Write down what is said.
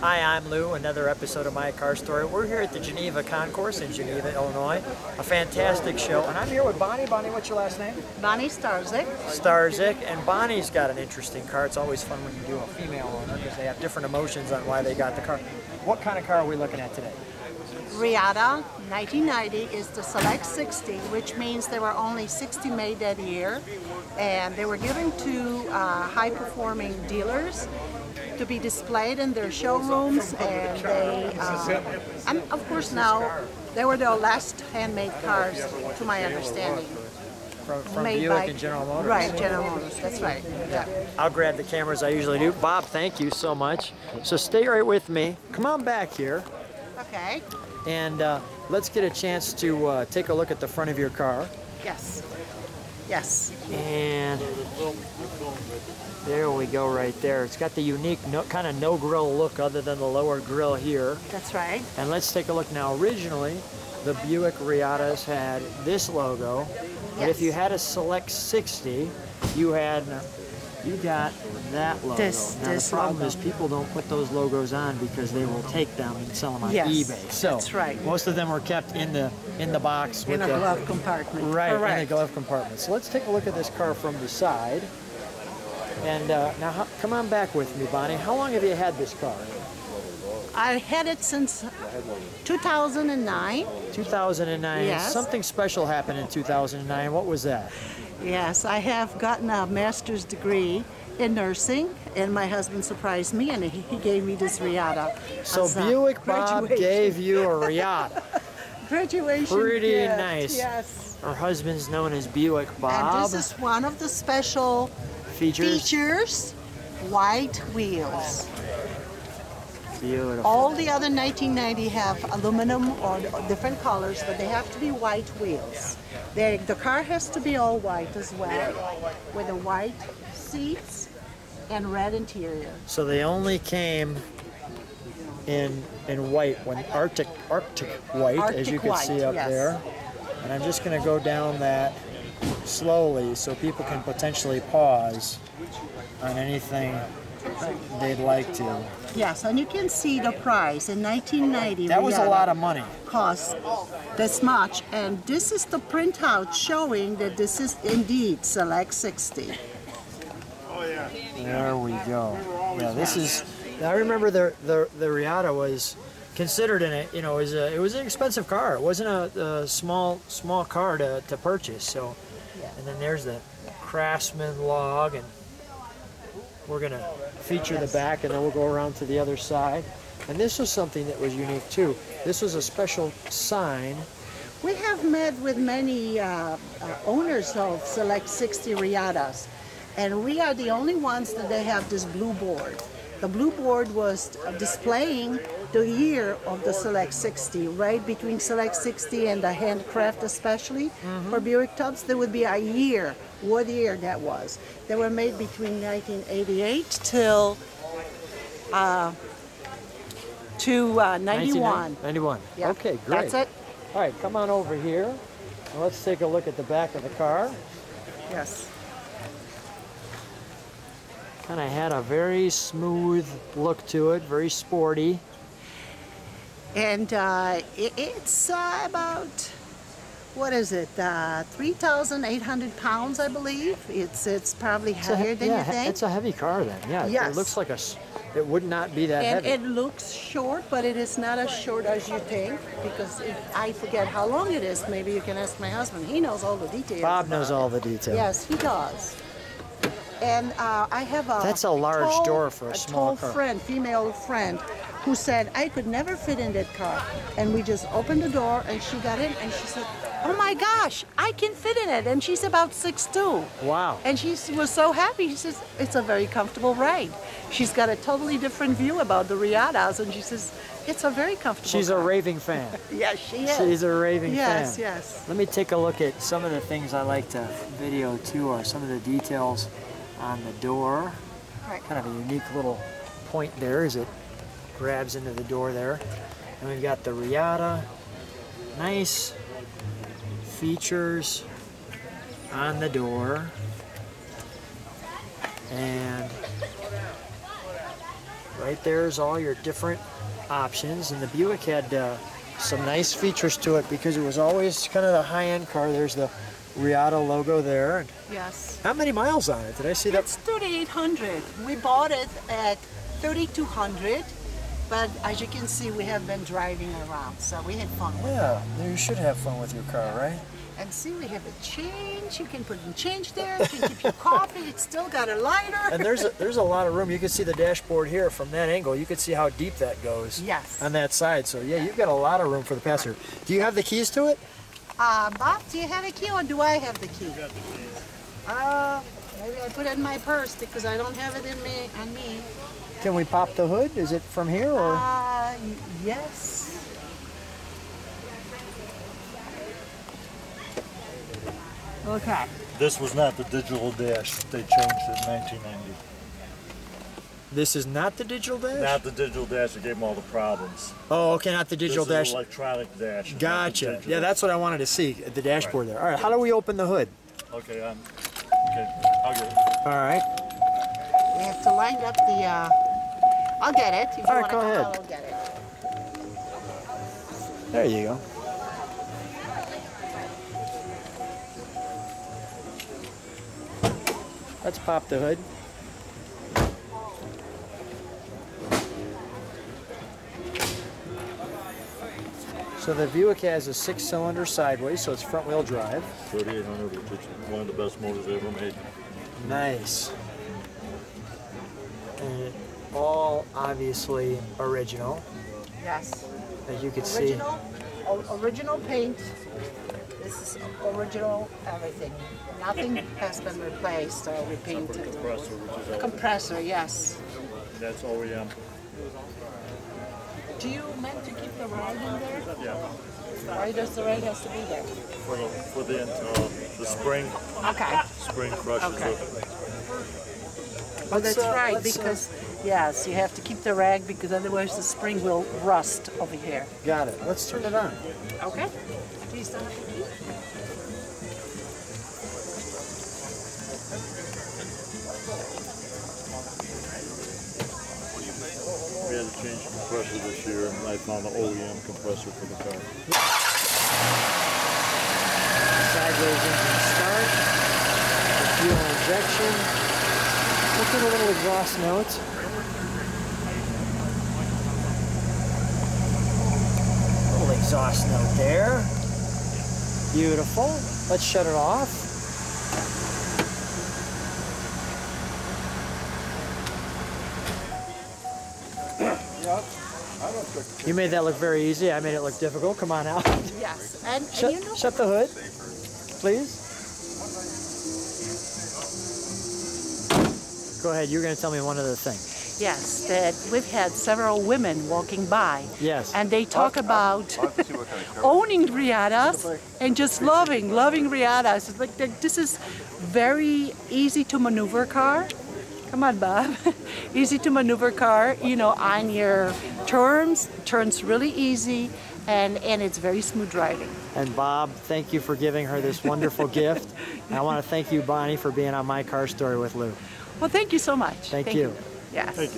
Hi, I'm Lou, another episode of My Car Story. We're here at the Geneva Concours in Geneva, Illinois. A fantastic show. And I'm here with Bonnie. Bonnie, what's your last name? Bonnie Starzyk. Starzyk. And Bonnie's got an interesting car. It's always fun when you do a female owner because they have different emotions on why they got the car. What kind of car are we looking at today? Reatta 1990 is the Select 60, which means there were only 60 made that year. And they were given to uh, high-performing dealers to be displayed in their showrooms and they uh, and of course now they were the last handmade cars to my understanding From, from made Buick by and General Motors. right General Motors that's right yeah I'll grab the camera as I usually do. Bob, thank you so much. So stay right with me. Come on back here. okay And uh, let's get a chance to uh, take a look at the front of your car. yes yes And there we go right there. It's got the unique no, kind of no grill look other than the lower grill here. that's right And let's take a look now. Originally, the Buick Reattas had this logo. But if you had a Select 60, you had you got that logo. This- now this the problem logo. is people don't put those logos on because they will take them and sell them on Yes, eBay. So that's right. most of them were kept in the in the box with in a the glove compartment Right, in the glove compartment. So let's take a look at this car from the side. And uh, now, how, come on back with me, Bonnie. How long have you had this car? I've had it since 2009 2009. Yes. Something special happened in 2009. What was that? Yes, I have gotten a master's degree in nursing, and my husband surprised me, and he, he gave me this Reatta. So as Buick Bob graduation- gave you a Reatta. graduation Pretty gift, nice. Yes, Her husband's known as Buick Bob. and this is one of the special Features. features: white wheels. Beautiful. All the other 1990 have aluminum or different colors, but they have to be white wheels. They, the car has to be all white as well, with the white seats and red interior. So they only came in in white when Arctic Arctic white, as you can white, see up yes. there. And I'm just going to go down that slowly so people can potentially pause on anything they'd like to. Yes, and you can see the price in 1990. That was a lot of money. Cost this much, and this is the printout showing that this is indeed Select 60. There we go. Yeah, this is. I remember the the the Reatta was considered in it. You know, was a, it was an expensive car. It wasn't a, a small small car to, to purchase. So, and then there's the Craftsman log, and we're gonna feature the back, and then we'll go around to the other side. And this was something that was unique too. This was a special sign. We have met with many uh, uh, owners of Select 60 Reattas, and we are the only ones that they have this blue board. The blue board was displaying the year of the Select 60, right between Select 60 and the handcraft especially. For Buick Tubs, there would be a year, what year that was. They were made between 1988 till uh, to uh, 91. 91. Yeah, Okay, great. That's it. All right, come on over here. Let's take a look at the back of the car. Yes. Kind of had a very smooth look to it, very sporty. And uh, it, it's uh, about, what is it, uh, 3,800 pounds, I believe. It's it's probably It's heavier than yeah, you think. it's a heavy car then. Yeah, it- it looks like a. It would not be that and heavy. it looks short, but it is not as short as you think because it, I forget how long it is. Maybe you can ask my husband. He knows all the details. Bob knows it. all the details. Yes, he does. And uh, I have a That's a large tall- door for a small tall car. friend, female friend, who said I could never fit in that car. And we just opened the door, and she got in, and she said, "Oh my gosh, I can fit in it." And she's about six two. Wow. And she was so happy. She says, "It's a very comfortable ride." She's got a totally different view about the Reattas, and she says, "It's a very comfortable." She's a raving fan. Yes, she is. She's a raving yes, fan. yes. Yes. Let me take a look at some of the things I like to video too, or some of the details on the door. Right. Kind of a unique little point there as it grabs into the door there. And we've got the Reatta. Nice features on the door. And right there's all your different options. And the Buick had uh, some nice features to it because it was always kind of the high-end car. There's the Reatta logo there. Yes. How many miles on it? Did I see that? It's 3,800. We bought it at 3,200, but as you can see, we have been driving around, so we had fun with it. Yeah, you should have fun with your car, right? And see, we have a change. You can put in change there. You can keep your coffee. It's still got a lighter. And there's a, there's a lot of room. You can see the dashboard here from that angle. You can see how deep that goes. Yes. On that side. So yeah, you've got a lot of room for the passenger. Do you have the keys to it? Uh, Bob, do you have a key or do I have the key? Uh, maybe I put it in my purse because I don't have it in me on me. Can we pop the hood? Is it from here or? Uh, yes. Okay. This was not the digital dash. They changed it in 1990. This is not the digital dash. Not the digital dash that gave them all the problems. oh, okay, not the digital this dash. Is electronic dash. Gotcha. digital. Yeah, that's what I wanted to see at the dashboard there. All right, how do we open the hood? Okay, um, okay, I'll get it. All right. We have to line up the, uh, I'll get it. If you All right, want go ahead. I'll get it. There you go. Let's pop the hood. So the Buick has a six-cylinder sideways, so it's front-wheel drive. 3800, which is one of the best motors ever made. Nice. And all obviously original, Yes. as you can see. Original, o- original paint. This is original everything. Nothing has been replaced or repainted. Compressor, which is. Compressor, yes. That's OEM. Do you meant to keep the ride in there? Yeah. Why does the ride has to be there? For the for the uh, the spring Okay. spring crushes Okay. it. Well, that's uh, right, let's, uh, because, yes, you have to keep the rag because otherwise the spring will rust over here. Got it. Let's turn it on. Okay. Year, and I found an OEM compressor for the car. Sideways engine start. The fuel injection. Look at the little exhaust notes. Little exhaust note there. Beautiful. Let's shut it off. You made that look very easy. I made it look difficult. Come on out. Yes, and, and Shut, you know, shut the hood, please. Go ahead. You're going to tell me one other thing. yes, that we've had several women walking by. Yes. And they talk about owning Reattas and just loving, loving Reattas. It's like this is very easy to maneuver car. Come on, Bob. easy to maneuver car, you know, on your turns, turns really easy, and, and it's very smooth driving. And Bob, thank you for giving her this wonderful gift. And I want to thank you, Bonnie, for being on my car story with Lou. Well, thank you so much. Thank you. Yes. Thank you.